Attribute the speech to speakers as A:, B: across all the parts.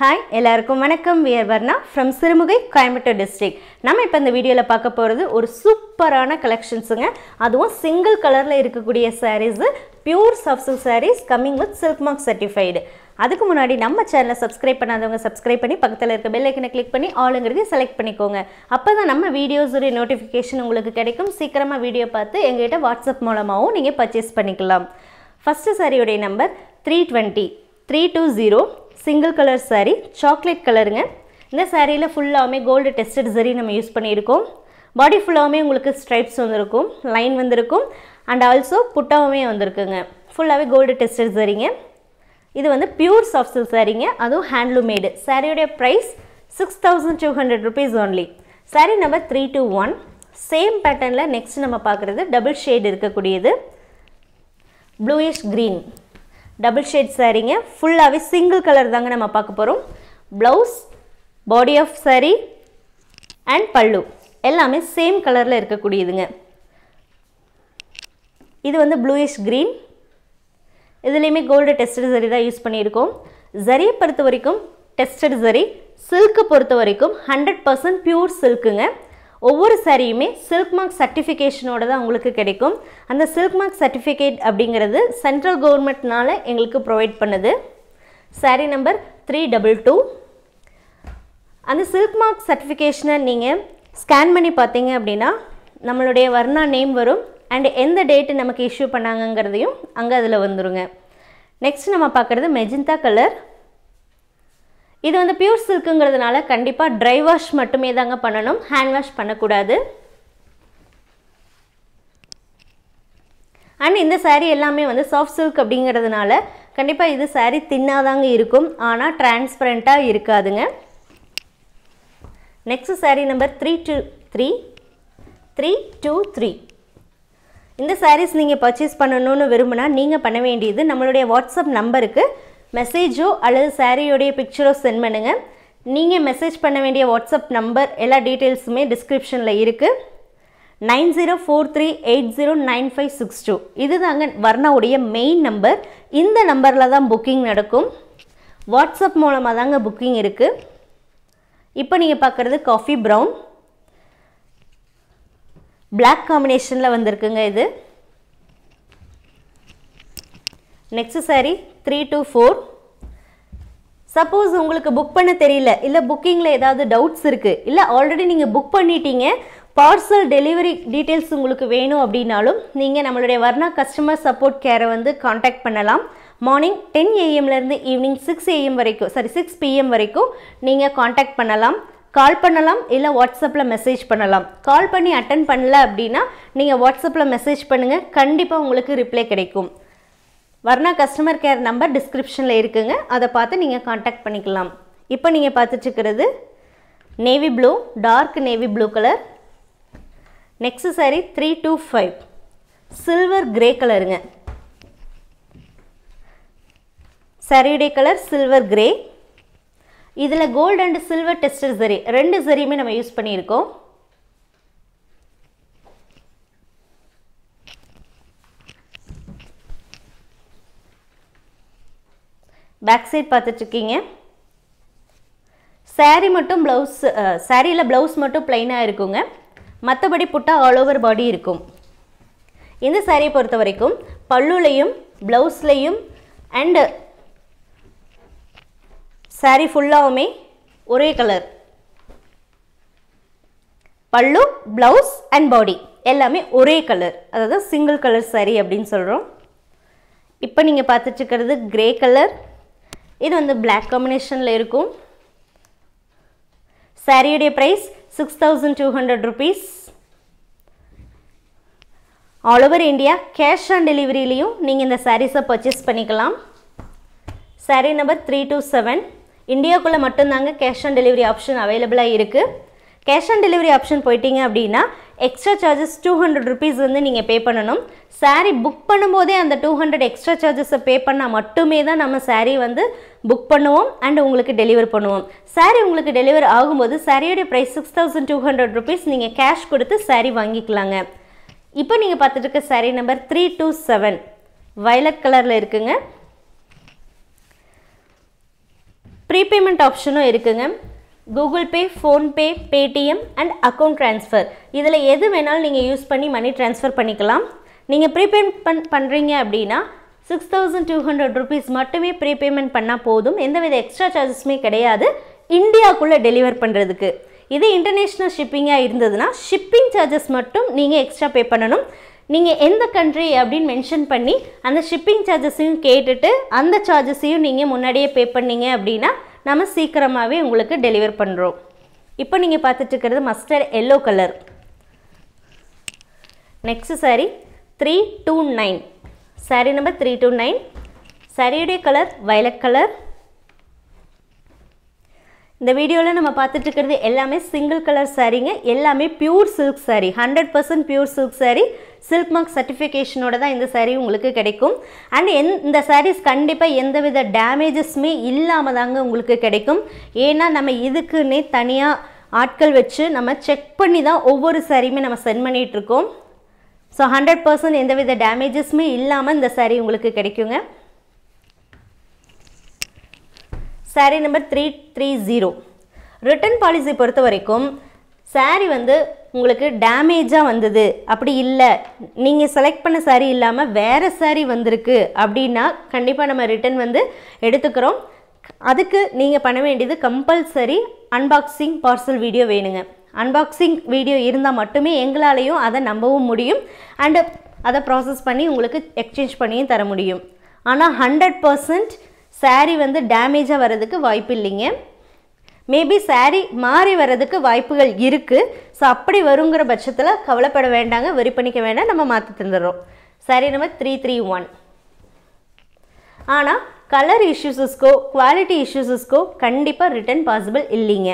A: Hi எல்லாருக்கும் வணக்கம். We're Varna from Sirumugai Coimbatore district நம்ம இப்போ இந்த வீடியோவில் பார்க்க போகிறது ஒரு சூப்பரான கலெக்ஷன்ஸுங்க அதுவும் சிங்கிள் கலரில் இருக்கக்கூடிய sarees pure soft silk sarees coming with silk mark certified அதுக்கு முன்னாடி நம்ம சேனலை சப்ஸ்கிரைப் பண்ணாதவங்க சப்ஸ்கிரைப் பண்ணி பக்கத்தில் இருக்க பெல் ஐக்கனை கிளிக் பண்ணி ஆளுங்கிறதையும் செலக்ட் பண்ணிக்கோங்க. அப்போ தான் நம்ம வீடியோஸுடைய நோட்டிஃபிகேஷன் உங்களுக்கு கிடைக்கும். சீக்கிரமாக வீடியோ பார்த்து எங்கள்கிட்ட வாட்ஸ்அப் மூலமாகவும் நீங்கள் பர்ச்சேஸ் பண்ணிக்கலாம். ஃபஸ்ட்டு சாரியுடைய number three twenty three two zero single colour saree chocolate கலருங்க இந்த சாரியில் ஃபுல்லாகவுமே கோல்டு டெஸ்டட் சரி நம்ம யூஸ் பண்ணியிருக்கோம். பாடி ஃபுல்லாகவுமே உங்களுக்கு ஸ்ட்ரைப்ஸ் வந்திருக்கும் லைன் வந்திருக்கும் அண்ட் ஆல்சோ புட்டாவுமே வந்திருக்குங்க. ஃபுல்லாகவே கோல்டு டெஸ்டட் சரிங்க இது வந்து பியூர் சாஃப்ட் சில்க் சாரீங்க அதுவும் handloom made சாரியோடைய price six thousand two hundred rupees only saree number three two one same பேட்டர்னில் நெக்ஸ்ட் நம்ம பார்க்குறது டபுள் ஷேட் இருக்கக்கூடியது. ப்ளூயிஷ் க்ரீன் டபுள் ஷேட் சாரீங்க. ஃபுல்லாகவே சிங்கிள் கலர் தாங்க நம்ம பார்க்க போகிறோம் blouse body of saree and pallu. எல்லாமே சேம் கலரில் இருக்கக்கூடியதுங்க. இது வந்து ப்ளூயிஷ் க்ரீன் இதுலேயுமே கோல்டு டெஸ்டட் சரி தான் யூஸ் பண்ணியிருக்கோம். ஜரியை பொறுத்த வரைக்கும் டெஸ்டட் சரி சில்க்கு பொறுத்த வரைக்கும் ஹண்ட்ரட் பர்சன்ட் பியூர் சில்க்குங்க ஒவ்வொரு சாரியுமே சில்க் மார்க் சர்டிஃபிகேஷனோட தான் உங்களுக்கு கிடைக்கும். அந்த சில்க் மார்க் சர்டிஃபிகேட் அப்படிங்கிறது சென்ட்ரல் கவர்மெண்ட்னால எங்களுக்கு ப்ரொவைட் பண்ணுது. Saree number three double two அந்த சில்க் மார்க் சர்டிஃபிகேஷனை நீங்கள் ஸ்கேன் பண்ணி பார்த்தீங்க அப்படின்னா நம்மளுடைய வர்ணா நேம் வரும் அண்ட் எந்த டேட்டு நமக்கு இஷ்யூ பண்ணாங்கங்கிறதையும் அங்கே அதில் வந்துருங்க. நெக்ஸ்ட் நம்ம பார்க்குறது மெஜிந்தா கலர் இது வந்து பியூர் சில்க்குங்கிறதுனால கண்டிப்பாக ட்ரை வாஷ் மட்டுமே தாங்க பண்ணணும். ஹேண்ட் வாஷ் பண்ணக்கூடாது. அண்ட் இந்த சேரீ எல்லாமே வந்து சாஃப்ட் சில்க் அப்படிங்கிறதுனால கண்டிப்பாக இது saree தின்னாதாங்க இருக்கும். ஆனால் டிரான்ஸ்பரண்ட்டாக இருக்காதுங்க. Next saree number three two three three two three இந்த சாரீஸ் நீங்கள் பர்ச்சேஸ் பண்ணணும்னு விரும்பினா நீங்கள் பண்ண வேண்டியது நம்மளுடைய வாட்ஸ்அப் நம்பருக்கு மெசேஜோ அல்லது சாரியோடைய பிக்சரோ சென்ட் பண்ணுங்கள் நீங்கள் மெசேஜ் பண்ண வேண்டிய வாட்ஸ்அப் நம்பர் எல்லா டீட்டெயில்ஸுமே டிஸ்கிரிப்ஷனில் இருக்குது nine zero four three eight zero nine five six two. இது தாங்க வர்ணாவுடைய மெயின் நம்பர் இந்த நம்பரில் தான் புக்கிங் நடக்கும். வாட்ஸ்அப் மூலமாக தாங்க புக்கிங் இருக்குது இப்போ நீங்கள் பார்க்குறது காஃபி ப்ரௌன் பிளாக் காம்பினேஷனில் வந்திருக்குங்க இது. Next saree three two four suppose உங்களுக்கு புக் பண்ண தெரியல இல்லை புக்கிங்கில் ஏதாவது டவுட்ஸ் இருக்குது இல்லை ஆல்ரெடி நீங்கள் புக் பண்ணிட்டீங்க பார்சல் டெலிவரி டீட்டெயில்ஸ் உங்களுக்கு வேணும் அப்படின்னாலும் நீங்கள் நம்மளுடைய வர்ணா கஸ்டமர் சப்போர்ட் கேரை வந்து காண்டாக்ட் பண்ணலாம். மார்னிங் டென் ஏஎம்லேருந்து ஈவினிங் சிக்ஸ் ஏஎம் வரைக்கும் சாரி சிக்ஸ் பிஎம் வரைக்கும் நீங்கள் காண்டாக்ட் பண்ணலாம். கால் பண்ணலாம் இல்லை வாட்ஸ்அப்பில் மெசேஜ் பண்ணலாம். கால் பண்ணி அட்டன் பண்ணல அப்படின்னா நீங்கள் வாட்ஸ்அப்பில் மெசேஜ் பண்ணுங்கள் கண்டிப்பாக உங்களுக்கு ரிப்ளை கிடைக்கும். வர்ணா கஸ்டமர் கேர் நம்பர் டிஸ்கிரிப்ஷனில் இருக்குங்க. அதை பார்த்து நீங்கள் காண்டாக்ட் பண்ணிக்கலாம். இப்போ நீங்கள் பார்த்துட்ருக்கிறது navy blue dark navy blue colour next saree three two five silver grey கலருங்க சரியுடைய கலர் சில்வர் கிரே இதில் gold and silver tested zari ரெண்டு சரியுமே நம்ம யூஸ் பண்ணியிருக்கோம். பேக் சைட் பார்த்துட்ருக்கீங்க saree மட்டும் ப்ளவுஸ் சாரியில் ப்ளவுஸ் மட்டும் ப்ளைனாக இருக்குங்க. மற்றபடி புட்டா ஆல் ஓவர் பாடி இருக்கும். இந்த சாரியை பொறுத்த வரைக்கும் பல்லுலையும் ப்ளவுஸ்லையும் அண்டு saree ஃபுல்லாகவுமே ஒரே கலர் பல்லு ப்ளவுஸ் அண்ட் பாடி எல்லாமே ஒரே கலர் அதாவது சிங்கிள் கலர் saree அப்படின்னு சொல்கிறோம் இப்போ நீங்கள் பார்த்துட்ருக்கிறது கிரே கலர் இது வந்து பிளாக் காம்பினேஷனில் இருக்கும். சாரியுடைய price six thousand two hundred rupees all over India cash on டெலிவரியிலையும் நீங்கள் இந்த சாரீஸை பர்ச்சேஸ் பண்ணிக்கலாம். Saree number three two seven இந்தியாவுக்குள்ளே மட்டும்தாங்க கேஷ் ஆன் டெலிவரி ஆப்ஷன் அவைலபிளாக இருக்குது கேஷ் ஆன் டெலிவரி ஆப்ஷன் போயிட்டீங்க அப்படின்னா extra charges two hundred rupees வந்து நீங்கள் பே பண்ணணும். சாரீ புக் பண்ணும்போதே அந்த டூ ஹண்ட்ரட் எக்ஸ்ட்ரா சார்ஜஸை பே பண்ணால் மட்டுமே தான் நம்ம சாரீ வந்து புக் பண்ணுவோம் அண்ட் உங்களுக்கு டெலிவர் பண்ணுவோம். சாரீ உங்களுக்கு டெலிவர் ஆகும்போது சாரியோடைய price six thousand two hundred rupees நீங்கள் கேஷ் கொடுத்து சாரீ வாங்கிக்கலாங்க. இப்போ நீங்கள் பார்த்துட்டு இருக்க saree number three two seven violet கலரில் இருக்குங்க. ப்ரீபேமெண்ட் ஆப்ஷனும் இருக்குங்க. Google Pay PhonePe Paytm and account transfer இதில் எது வேணாலும் நீங்கள் யூஸ் பண்ணி மணி ட்ரான்ஸ்ஃபர் பண்ணிக்கலாம். நீங்கள் ப்ரீபேமெண்ட் பண் பண்ணுறீங்க அப்படின்னா six thousand two hundred rupees மட்டுமே ப்ரீபேமெண்ட் பண்ணால் போதும். எந்தவித எக்ஸ்ட்ரா சார்ஜஸுமே கிடையாது. இந்தியாவுக்குள்ளே டெலிவர் பண்ணுறதுக்கு இது இன்டர்நேஷ்னல் ஷிப்பிங்காக இருந்ததுன்னா ஷிப்பிங் சார்ஜஸ் மட்டும் நீங்கள் எக்ஸ்ட்ரா பே பண்ணணும். நீங்கள் எந்த கண்ட்ரி அப்படின்னு மென்ஷன் பண்ணி அந்த ஷிப்பிங் சார்ஜஸையும் கேட்டுட்டு அந்த சார்ஜஸையும் நீங்கள் முன்னாடியே பே பண்ணீங்க அப்படின்னா நம்ம சீக்கிரமாகவே உங்களுக்கு டெலிவர் பண்ணுறோம் இப்போ நீங்கள் பார்த்துட்ருக்கிறது mustard yellow colour next saree three two nine saree number three two nine சாரியுடைய கலர் வயலட் கலர் இந்த வீடியோவில் நம்ம பார்த்துட்டு இருக்கிறது எல்லாமே சிங்கிள் கலர் சாரீங்க எல்லாமே pure silk saree hundred percent pure silk saree silk mark சர்டிஃபிகேஷனோட தான் இந்த சாரீ உங்களுக்கு கிடைக்கும். அண்ட் எந் இந்த சாரீஸ் கண்டிப்பாக எந்தவித டேமேஜஸுமே இல்லாமல் தாங்க உங்களுக்கு கிடைக்கும். ஏன்னா நம்ம இதுக்குன்னே தனியாக ஆட்கள் வச்சு நம்ம செக் பண்ணி தான் ஒவ்வொரு சாரியுமே நம்ம சென்ட் பண்ணிகிட்ருக்கோம் ஸோ ஹண்ட்ரட் பர்சன்ட் எந்தவித டேமேஜஸுமே இல்லாமல் இந்த சாரீ உங்களுக்கு கிடைக்குங்க. Saree number three three zero return policy பொறுத்த வரைக்கும் சாரீ வந்து உங்களுக்கு டேமேஜாக வந்தது. அப்படி இல்லை. நீங்கள் செலக்ட் பண்ண சாரீ இல்லாமல் வேறு சாரீ வந்திருக்கு அப்படின்னா கண்டிப்பாக நம்ம ரிட்டர்ன் வந்து எடுத்துக்கிறோம். அதுக்கு நீங்கள் பண்ண வேண்டியது கம்பல்சரி அன்பாக்சிங் பார்சல் வீடியோ வேணுங்க. அன்பாக்சிங் வீடியோ இருந்தால் மட்டுமே எங்களாலேயும் அதை நம்பவும் முடியும். அண்டு அதை ப்ராசஸ் பண்ணி உங்களுக்கு எக்ஸ்சேஞ்ச் பண்ணியும் தர முடியும். ஆனால் ஹண்ட்ரட் பர்சன்ட் சாரீ வந்து டேமேஜாக வர்றதுக்கு வாய்ப்பு இல்லைங்க. மேபி சாரீ மாறி வர்றதுக்கு வாய்ப்புகள் இருக்குது ஸோ அப்படி வருங்கிற பட்சத்தில் கவலைப்பட வேண்டாங்க வெறி பண்ணிக்க வேண்டாம் நம்ம மாற்றி தந்துடுறோம். Saree number three three one ஆனால் கலர் இஷ்யூஸஸ்க்கோ குவாலிட்டி இஷ்யூஸஸ்க்கோ கண்டிப்பாக ரிட்டர்ன் பாசிபிள் இல்லைங்க.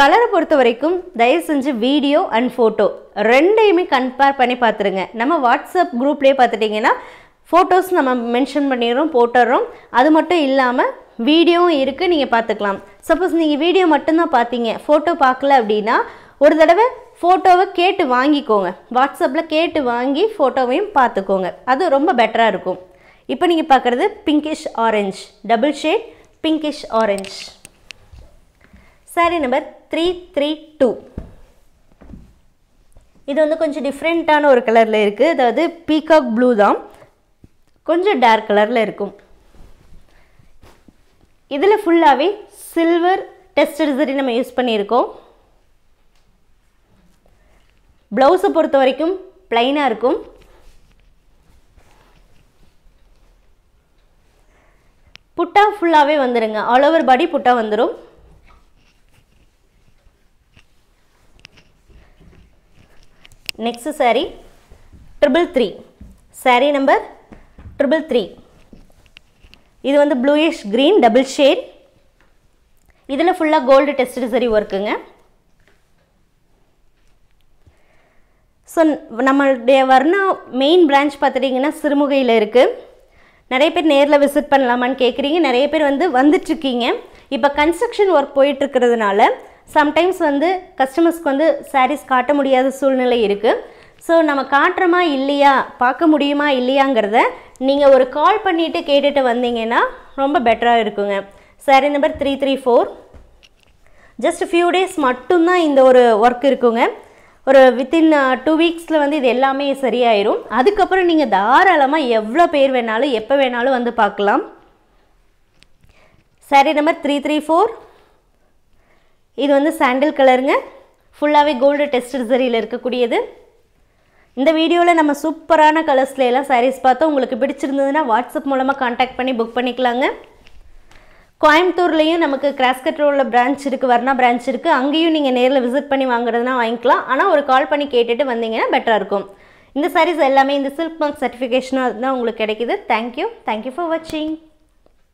A: கலரை பொறுத்த வரைக்கும் தயவு செஞ்சு வீடியோ அண்ட் ஃபோட்டோ ரெண்டையுமே கம்பேர் பண்ணி பார்த்துருங்க. நம்ம வாட்ஸ்அப் குரூப்லேயே பார்த்துட்டிங்கன்னா ஃபோட்டோஸ் நம்ம மென்ஷன் பண்ணிடுறோம் போட்டுடுறோம். அது மட்டும் இல்லாமல் வீடியோவும் இருக்குது நீங்கள் பார்த்துக்கலாம். சப்போஸ் நீங்கள் வீடியோ மட்டும்தான் பார்த்தீங்க ஃபோட்டோ பார்க்கல அப்படின்னா ஒரு தடவை ஃபோட்டோவை கேட்டு வாங்கிக்கோங்க. வாட்ஸ்அப்பில் கேட்டு வாங்கி ஃபோட்டோவையும் பார்த்துக்கோங்க. அது ரொம்ப பெட்டராக இருக்கும். இப்போ நீங்கள் பார்க்குறது pinkish orange double shade pinkish orange saree number three three two இது வந்து கொஞ்சம் டிஃப்ரெண்ட்டான ஒரு கலரில் இருக்குது அதாவது பீகாக் ப்ளூ தான். கொஞ்சம் டார்க் கலரில் இருக்கும். இதில் ஃபுல்லாகவே சில்வர் டெஸ்டட் சரி நம்ம யூஸ் பண்ணியிருக்கோம். ப்ளவுஸை பொறுத்த வரைக்கும் ப்ளைனாக இருக்கும். புட்டா ஃபுல்லாகவே வந்துடுங்க ஆல் ஓவர் பாடி புட்டா வந்துடும் next saree triple three saree number triple three இது வந்து ப்ளூயிஷ் க்ரீன் டபுள் ஷேட் இதில் ஃபுல்லாக கோல்டு டெஸ்ட் சரி ஒர்க்குங்க ஸோ நம்மளுடைய வர்ணா மெயின் பிரான்ச் பார்த்துட்டிங்கன்னா சிறுமுகையில் இருக்குது நிறைய பேர் நேரில் விசிட் பண்ணலாமான்னு கேட்குறீங்க நிறைய பேர் வந்து வந்துட்டுருக்கீங்க. இப்போ கன்ஸ்ட்ரக்ஷன் ஒர்க் போயிட்டுருக்கிறதுனால சம்டைம்ஸ் வந்து கஸ்டமர்ஸ்க்கு வந்து சாரீஸ் காட்ட முடியாத சூழ்நிலை இருக்குது ஸோ நம்ம காட்டுறோமா இல்லையா பார்க்க முடியுமா இல்லையாங்கிறத நீங்கள் ஒரு கால் பண்ணிவிட்டு கேட்டுட்டு வந்தீங்கன்னா ரொம்ப பெட்டராக இருக்குங்க. Saree number three three four just few days மட்டும்தான் இந்த ஒரு ஒர்க் இருக்குங்க. ஒரு வித்தின் டூ வீக்ஸில் வந்து இது எல்லாமே சரியாயிரும். அதுக்கப்புறம் நீங்கள் தாராளமாக எவ்வளோ பேர் வேணாலும் எப்போ வேணாலும் வந்து பார்க்கலாம். Saree number three three four இது வந்து சாண்டில் கலருங்க ஃபுல்லாகவே கோல்டு டெஸ்ட் சரியில் இருக்கக்கூடியது. இந்த வீடியோவில் நம்ம சூப்பரான கலர்ஸில் எல்லாம் சாரீஸ் பார்த்தோம் உங்களுக்கு பிடிச்சிருந்ததுன்னா வாட்ஸ்அப் மூலமாக காண்டாக்ட் பண்ணி புக் பண்ணிக்கலாங்க. கோயம்புத்தூர்லேயும் நமக்கு கிராஸ்கட் ரோடில் பிரான்ச் இருக்குது வர்ணா பிரான்ச் இருக்குது அங்கேயும் நீங்கள் நேரில் விசிட் பண்ணி வாங்குறதுனா வாங்கிக்கலாம். ஆனால் ஒரு கால் பண்ணி கேட்டுட்டு வந்தீங்கன்னா பெட்டராக இருக்கும். இந்த சாரீஸ் எல்லாமே இந்த சில்க் மார்க் சர்டிஃபிகேஷனாக தான் உங்களுக்கு கிடைக்குது. தேங்க்யூ தேங்க்யூ ஃபார் வாட்சிங்